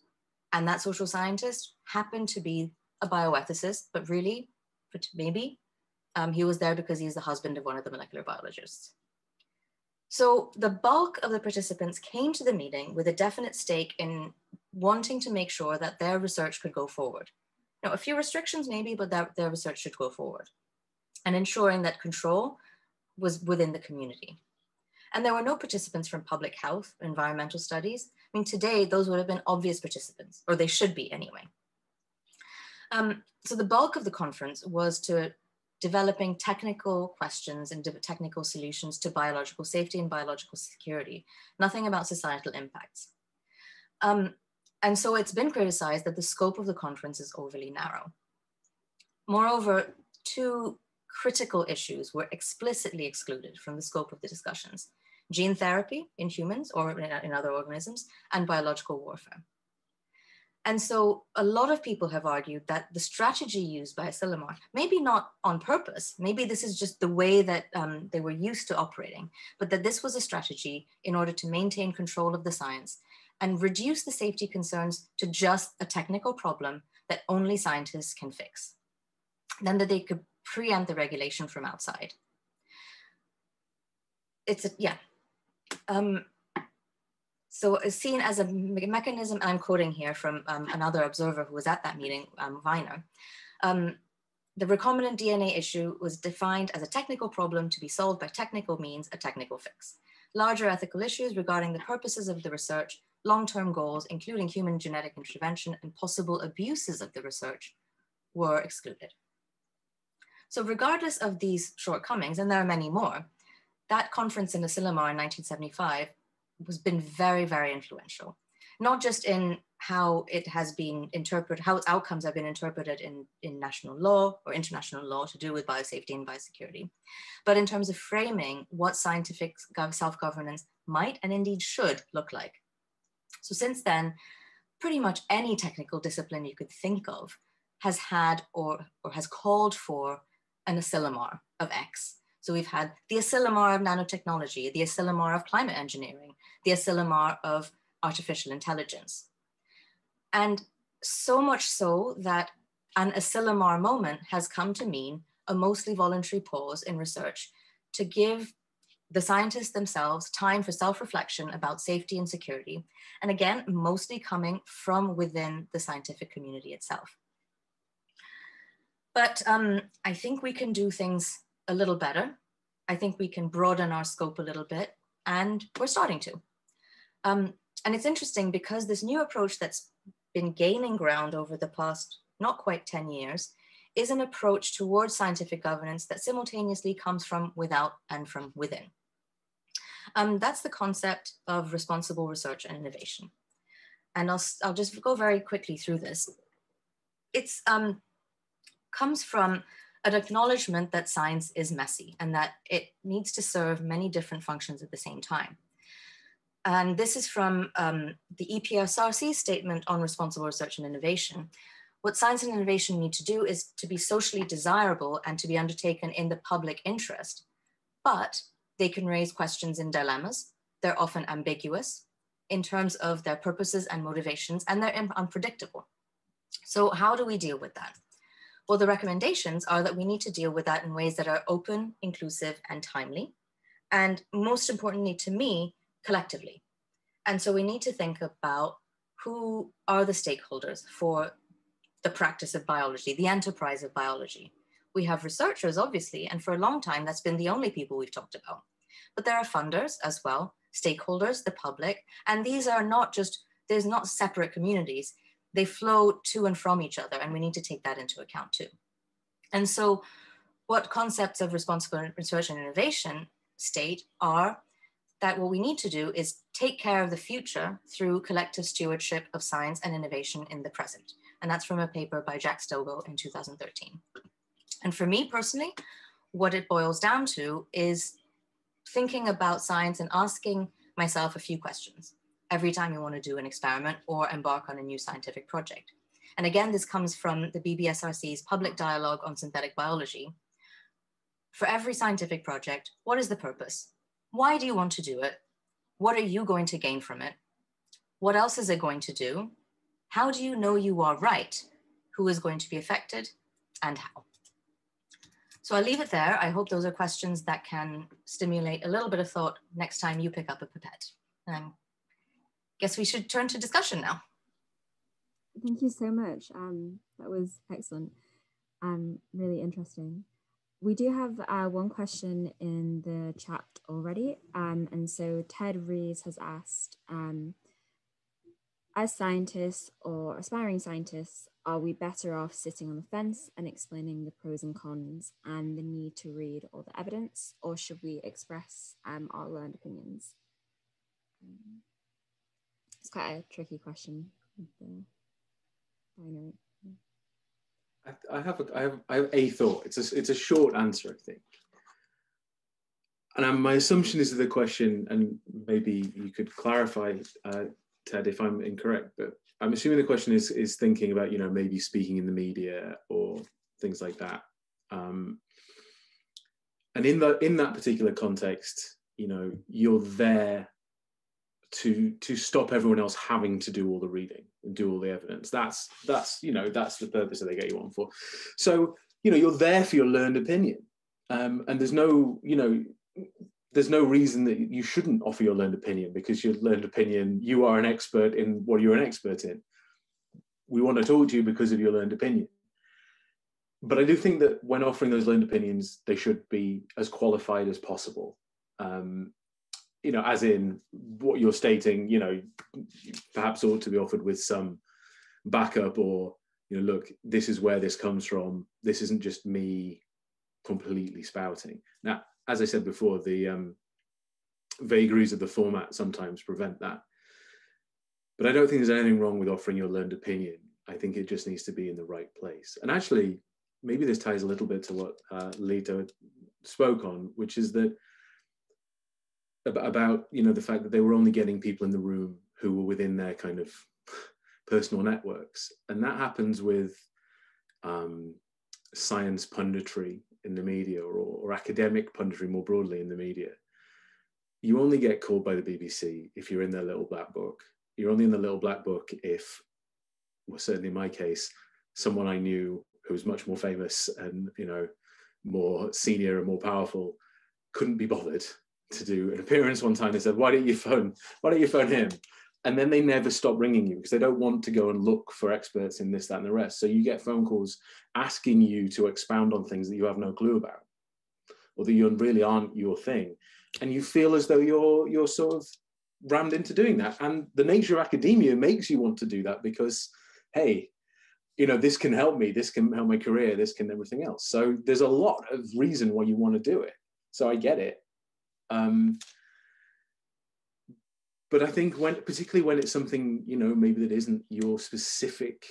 And that social scientist happened to be a bioethicist, but really, but maybe, um, he was there because he's the husband of one of the molecular biologists. So the bulk of the participants came to the meeting with a definite stake in wanting to make sure that their research could go forward. Now, a few restrictions maybe, but that their research should go forward and ensuring that control was within the community. And there were no participants from public health, environmental studies. I mean, today, those would have been obvious participants, or they should be anyway. Um, so the bulk of the conference was to developing technical questions and technical solutions to biological safety and biological security, nothing about societal impacts. Um, and so it's been criticized that the scope of the conference is overly narrow. Moreover, two critical issues were explicitly excluded from the scope of the discussions, gene therapy in humans or in other organisms, and biological warfare. And so a lot of people have argued that the strategy used by Asilomar, maybe not on purpose, maybe this is just the way that um, they were used to operating, but that this was a strategy in order to maintain control of the science and reduce the safety concerns to just a technical problem that only scientists can fix. Then that they could preempt the regulation from outside. It's a, yeah. Um, so it's seen as a mechanism, I'm quoting here from um, another observer who was at that meeting, um, Weiner. Um, the recombinant DNA issue was defined as a technical problem to be solved by technical means, a technical fix. Larger ethical issues regarding the purposes of the research long-term goals, including human genetic intervention and possible abuses of the research were excluded. So regardless of these shortcomings, and there are many more, that conference in Asilomar in 1975 has been very, very influential, not just in how it has been interpreted, how its outcomes have been interpreted in, in national law or international law to do with biosafety and biosecurity, but in terms of framing what scientific self-governance might and indeed should look like. So since then, pretty much any technical discipline you could think of has had or, or has called for an Asilomar of X. So we've had the Asilomar of nanotechnology, the Asilomar of climate engineering, the Asilomar of artificial intelligence. And so much so that an Asilomar moment has come to mean a mostly voluntary pause in research to give the scientists themselves time for self-reflection about safety and security, and again, mostly coming from within the scientific community itself. But um, I think we can do things a little better. I think we can broaden our scope a little bit, and we're starting to. Um, and it's interesting because this new approach that's been gaining ground over the past not quite 10 years is an approach towards scientific governance that simultaneously comes from without and from within. Um, that's the concept of responsible research and innovation. And I'll, I'll just go very quickly through this. It's um, comes from an acknowledgement that science is messy and that it needs to serve many different functions at the same time. And this is from um, the EPSRC statement on responsible research and innovation. What science and innovation need to do is to be socially desirable and to be undertaken in the public interest, but they can raise questions and dilemmas. They're often ambiguous in terms of their purposes and motivations, and they're unpredictable. So how do we deal with that? Well, the recommendations are that we need to deal with that in ways that are open, inclusive, and timely. And most importantly to me, collectively. And so we need to think about who are the stakeholders for the practice of biology, the enterprise of biology we have researchers, obviously, and for a long time, that's been the only people we've talked about. But there are funders as well, stakeholders, the public, and these are not just, there's not separate communities. They flow to and from each other, and we need to take that into account too. And so what concepts of responsible research and innovation state are that what we need to do is take care of the future through collective stewardship of science and innovation in the present. And that's from a paper by Jack Stilgoe in 2013. And for me personally, what it boils down to is thinking about science and asking myself a few questions every time you want to do an experiment or embark on a new scientific project. And again, this comes from the BBSRC's public dialogue on synthetic biology. For every scientific project, what is the purpose? Why do you want to do it? What are you going to gain from it? What else is it going to do? How do you know you are right? Who is going to be affected and how? So I'll leave it there. I hope those are questions that can stimulate a little bit of thought next time you pick up a pipette. And I guess we should turn to discussion now. Thank you so much. Um, that was excellent. Um, really interesting. We do have uh, one question in the chat already. Um, and so Ted Rees has asked, um, as scientists or aspiring scientists, are we better off sitting on the fence and explaining the pros and cons and the need to read all the evidence, or should we express um, our learned opinions? It's quite a tricky question. I, have a, I have I have a thought. It's a it's a short answer, I think. And my assumption is that the question, and maybe you could clarify, uh, Ted, if I'm incorrect, but I'm assuming the question is is thinking about you know maybe speaking in the media or things like that. Um, and in the in that particular context, you know, you're there to to stop everyone else having to do all the reading and do all the evidence. That's that's you know that's the purpose that they get you on for. So you know you're there for your learned opinion, um, and there's no you know there's no reason that you shouldn't offer your learned opinion because your learned opinion you are an expert in what you're an expert in. We want to talk to you because of your learned opinion. But I do think that when offering those learned opinions, they should be as qualified as possible. Um, you know, as in what you're stating, you know, perhaps ought to be offered with some backup or, you know, look, this is where this comes from. This isn't just me completely spouting. Now, as I said before, the um, vagaries of the format sometimes prevent that. But I don't think there's anything wrong with offering your learned opinion. I think it just needs to be in the right place. And actually, maybe this ties a little bit to what uh, Lito spoke on, which is that about you know the fact that they were only getting people in the room who were within their kind of personal networks. And that happens with um, science punditry in the media or, or academic punditry more broadly in the media. You only get called by the bbc if you're in their little black book. You're only in the little black book if well certainly in my case someone i knew who was much more famous and you know more senior and more powerful couldn't be bothered to do an appearance one time. They said, "Why don't you phone? Why don't you phone him?" And then they never stop ringing you because they don't want to go and look for experts in this, that, and the rest. So you get phone calls asking you to expound on things that you have no clue about, or that you really aren't your thing, and you feel as though you're you're sort of rammed into doing that. And the nature of academia makes you want to do that because, hey, you know, this can help me, this can help my career, this can everything else. So there's a lot of reason why you want to do it. So I get it. Um, but I think when, particularly when it's something, you know, maybe that isn't your specific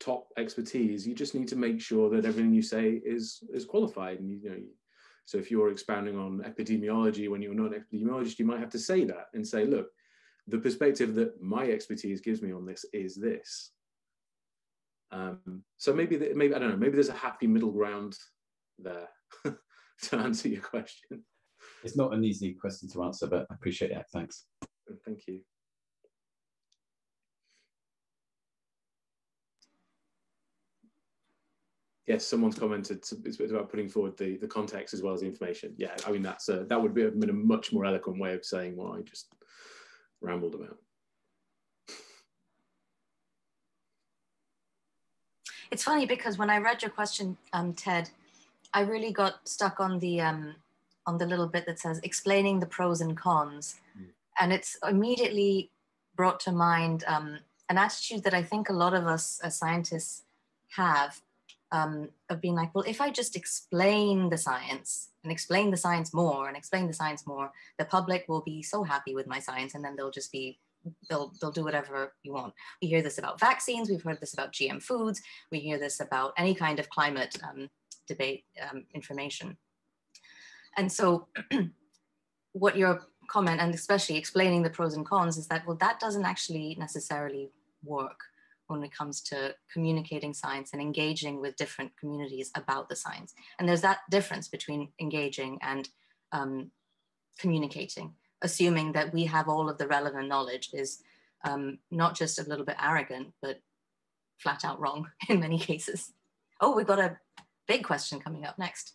top expertise, you just need to make sure that everything you say is is qualified. And you know, so if you're expounding on epidemiology when you're not an epidemiologist, you might have to say that and say, look, the perspective that my expertise gives me on this is this. Um, so maybe, the, maybe I don't know. Maybe there's a happy middle ground there. to answer your question. It's not an easy question to answer, but I appreciate it. Thanks. Thank you. Yes, someone's commented it's about putting forward the, the context as well as the information. Yeah, I mean that's a, that would be a, a much more eloquent way of saying what I just rambled about. It's funny because when I read your question, um, Ted, I really got stuck on the um, on the little bit that says explaining the pros and cons, mm. and it's immediately brought to mind um, an attitude that I think a lot of us as scientists have um, of being like, well, if I just explain the science and explain the science more and explain the science more, the public will be so happy with my science, and then they'll just be they'll they'll do whatever you want. We hear this about vaccines. We've heard this about GM foods. We hear this about any kind of climate um, debate um, information. And so what your comment and especially explaining the pros and cons is that, well, that doesn't actually necessarily work when it comes to communicating science and engaging with different communities about the science. And there's that difference between engaging and um, communicating, assuming that we have all of the relevant knowledge is um, not just a little bit arrogant, but flat out wrong in many cases. Oh, we've got a big question coming up next.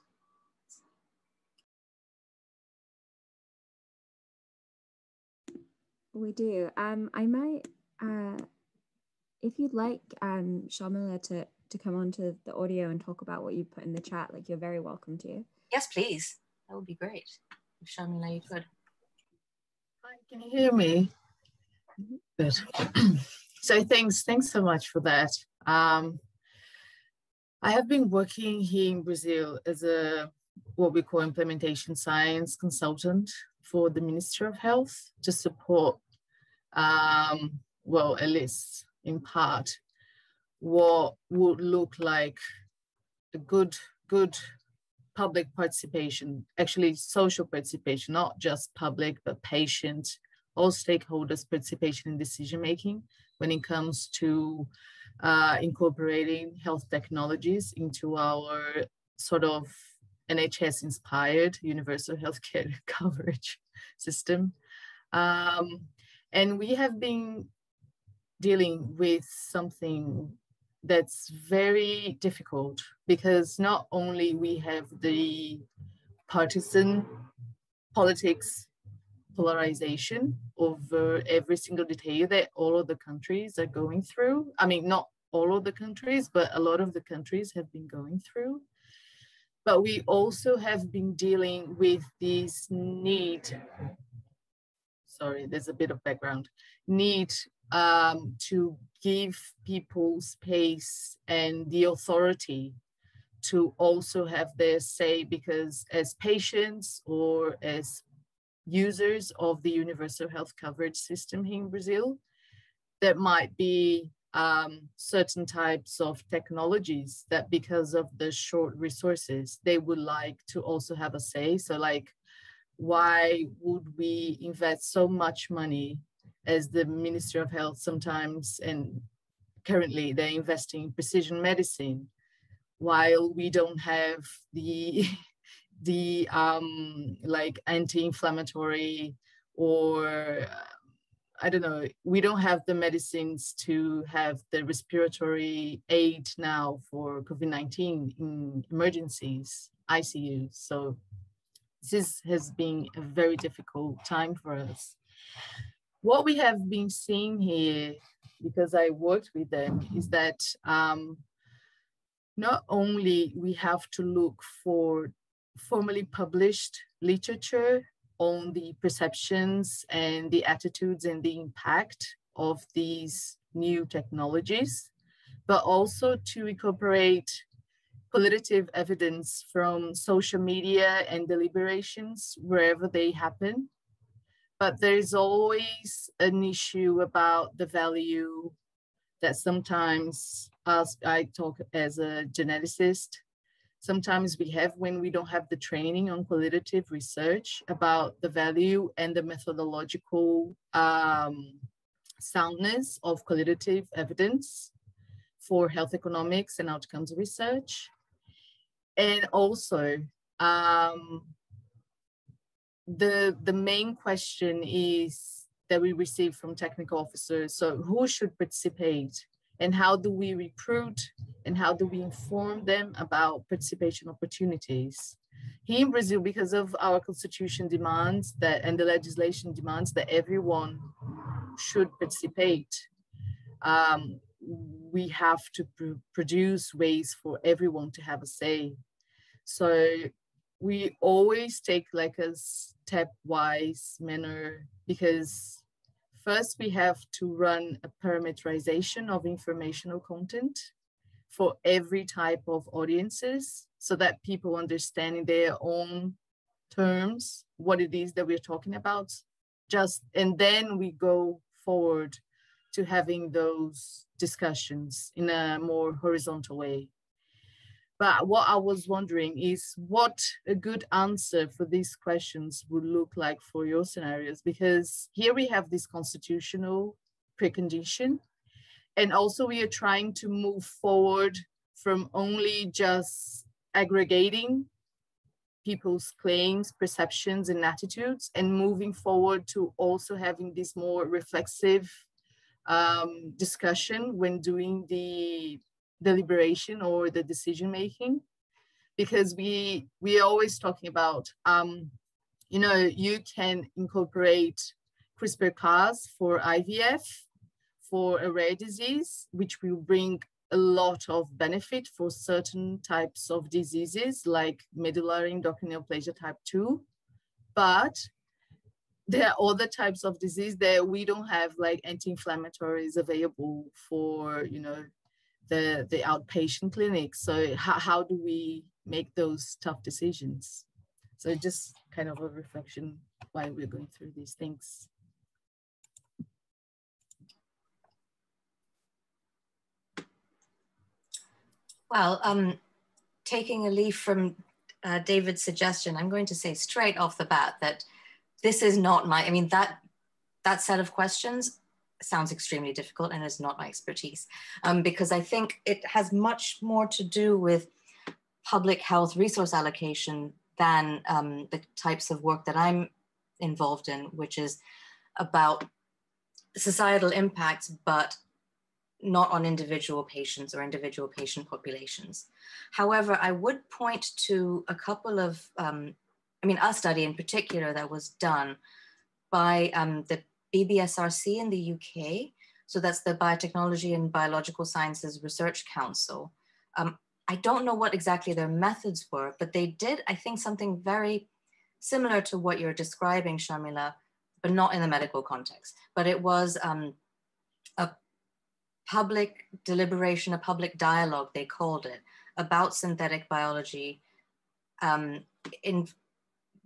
We do. Um, I might, uh, if you'd like, um, Sharmila to to come onto the audio and talk about what you put in the chat, like you're very welcome to. Yes, please. That would be great. If Sharmila, you could. Hi, can you hear me? Good. so thanks, thanks so much for that. Um, I have been working here in Brazil as a what we call implementation science consultant for the Ministry of Health to support, um, well, at least in part, what would look like a good, good public participation, actually social participation, not just public, but patient, all stakeholders' participation in decision making when it comes to uh, incorporating health technologies into our sort of NHS inspired universal healthcare coverage system. Um, and we have been dealing with something that's very difficult because not only we have the partisan politics polarization over every single detail that all of the countries are going through. I mean, not all of the countries, but a lot of the countries have been going through. But we also have been dealing with this need, sorry, there's a bit of background, need um, to give people space and the authority to also have their say because as patients or as users of the universal health coverage system here in Brazil. That might be um, certain types of technologies that because of the short resources, they would like to also have a say. So like, why would we invest so much money as the Ministry of Health sometimes and currently they're investing in precision medicine while we don't have the the um, like anti-inflammatory or I don't know, we don't have the medicines to have the respiratory aid now for COVID-19 in emergencies, ICUs. So this has been a very difficult time for us. What we have been seeing here, because I worked with them, is that um, not only we have to look for formally published literature on the perceptions and the attitudes and the impact of these new technologies, but also to incorporate qualitative evidence from social media and deliberations wherever they happen. But there's always an issue about the value that sometimes, as I talk as a geneticist, sometimes we have when we don't have the training on qualitative research about the value and the methodological um, soundness of qualitative evidence for health economics and outcomes research. And also, um, the, the main question is that we receive from technical officers. So who should participate and how do we recruit and how do we inform them about participation opportunities? Here in brazil because of our constitution demands that and the legislation demands that everyone should participate um, we have to pr produce ways for everyone to have a say. So we always take like a stepwise manner because First, we have to run a parameterization of informational content for every type of audiences so that people understand in their own terms what it is that we're talking about. Just and then we go forward to having those discussions in a more horizontal way. But what I was wondering is what a good answer for these questions would look like for your scenarios, because here we have this constitutional precondition. And also we are trying to move forward from only just aggregating people's claims, perceptions, and attitudes, and moving forward to also having this more reflexive um, discussion when doing the deliberation or the decision making because we we are always talking about um, you know you can incorporate CRISPR Cas for IVF for a rare disease which will bring a lot of benefit for certain types of diseases like multiple endocrine neoplasia type 2 but there are other types of disease that we don't have like anti-inflammatories available for you know the, the outpatient clinic. So how, how do we make those tough decisions? So just kind of a reflection why we're going through these things. Well, um, taking a leaf from uh, David's suggestion, I'm going to say straight off the bat that this is not my, I mean, that that set of questions sounds extremely difficult and is not my expertise um, because I think it has much more to do with public health resource allocation than um, the types of work that I'm involved in, which is about societal impacts, but not on individual patients or individual patient populations. However, I would point to a couple of, um, I mean, a study in particular that was done by um, the BBSRC in the UK. So that's the Biotechnology and Biological Sciences Research Council. Um, I don't know what exactly their methods were, but they did, I think, something very similar to what you're describing, Sharmila, but not in the medical context. But it was um, a public deliberation, a public dialogue, they called it, about synthetic biology um, in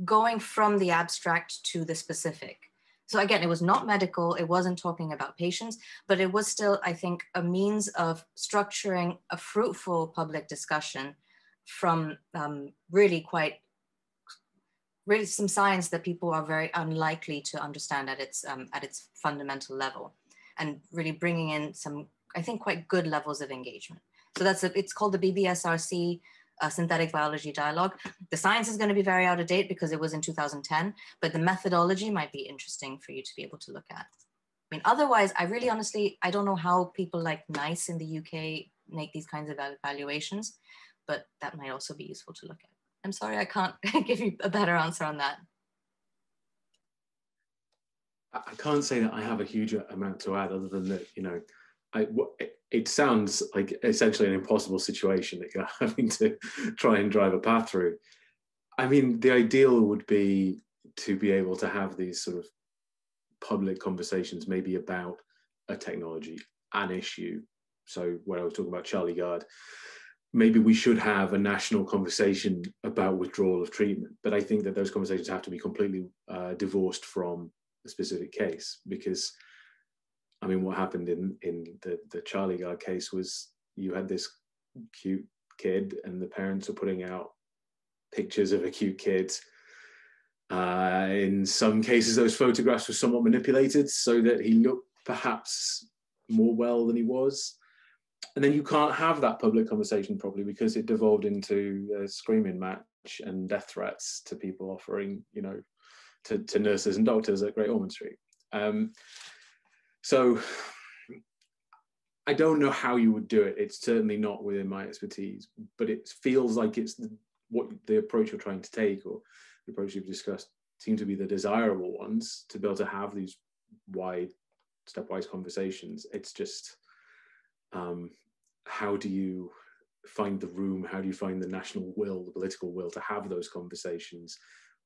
going from the abstract to the specific. So again, it was not medical, it wasn't talking about patients, but it was still, I think, a means of structuring a fruitful public discussion from um, really quite, really some science that people are very unlikely to understand at its, um, at its fundamental level and really bringing in some, I think, quite good levels of engagement. So that's, a, it's called the BBSRC uh, synthetic biology dialogue. The science is going to be very out of date because it was in 2010, but the methodology might be interesting for you to be able to look at. I mean, otherwise, I really honestly, I don't know how people like NICE in the UK make these kinds of evaluations, but that might also be useful to look at. I'm sorry, I can't give you a better answer on that. I can't say that I have a huge amount to add other than that, you know, I, it sounds like essentially an impossible situation that you're having to try and drive a path through. I mean, the ideal would be to be able to have these sort of public conversations, maybe about a technology, an issue. So, when I was talking about Charlie Gard, maybe we should have a national conversation about withdrawal of treatment. But I think that those conversations have to be completely uh, divorced from a specific case because I mean, what happened in in the the Charlie Gard case was you had this cute kid, and the parents were putting out pictures of a cute kid. Uh, in some cases, those photographs were somewhat manipulated so that he looked perhaps more well than he was. And then you can't have that public conversation properly because it devolved into a screaming match and death threats to people offering, you know, to, to nurses and doctors at Great Ormond Street. Um, so I don't know how you would do it. It's certainly not within my expertise, but it feels like it's the, what the approach you're trying to take or the approach you've discussed seem to be the desirable ones to be able to have these wide stepwise conversations. It's just um, how do you find the room? How do you find the national will, the political will to have those conversations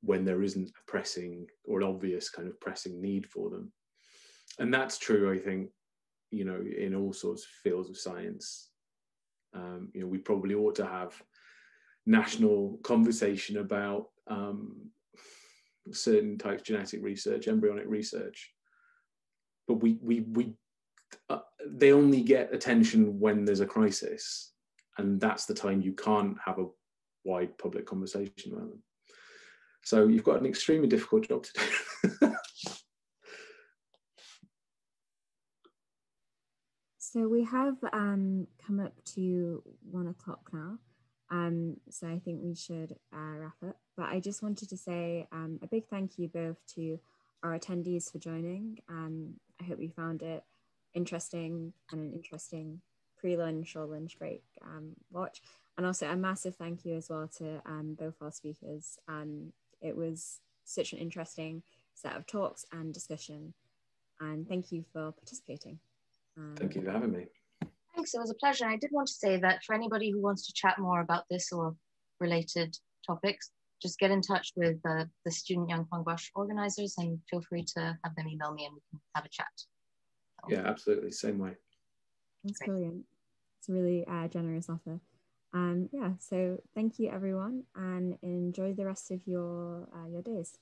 when there isn't a pressing or an obvious kind of pressing need for them? And that's true i think you know in all sorts of fields of science. Um, you know we probably ought to have national conversation about um, certain types of genetic research embryonic research. But we we we uh, they only get attention when there's a crisis. And that's the time you can't have a wide public conversation about them. So you've got an extremely difficult job to do So we have um, come up to one o'clock now. Um, so I think we should uh, wrap up. But I just wanted to say um, a big thank you both to our attendees for joining. Um, I hope you found it interesting and an interesting pre-lunch or lunch break um, watch. And also a massive thank you as well to um, both our speakers. Um, it was such an interesting set of talks and discussion. And thank you for participating. Thank you for having me. Thanks, it was a pleasure. I did want to say that for anybody who wants to chat more about this or related topics, just get in touch with uh, the Student Young Pugwash organizers and feel free to have them email me and we can have a chat. So, yeah, absolutely. Same way. That's Great. brilliant. It's a really uh, generous offer. Um, yeah, so thank you everyone and enjoy the rest of your uh, your days.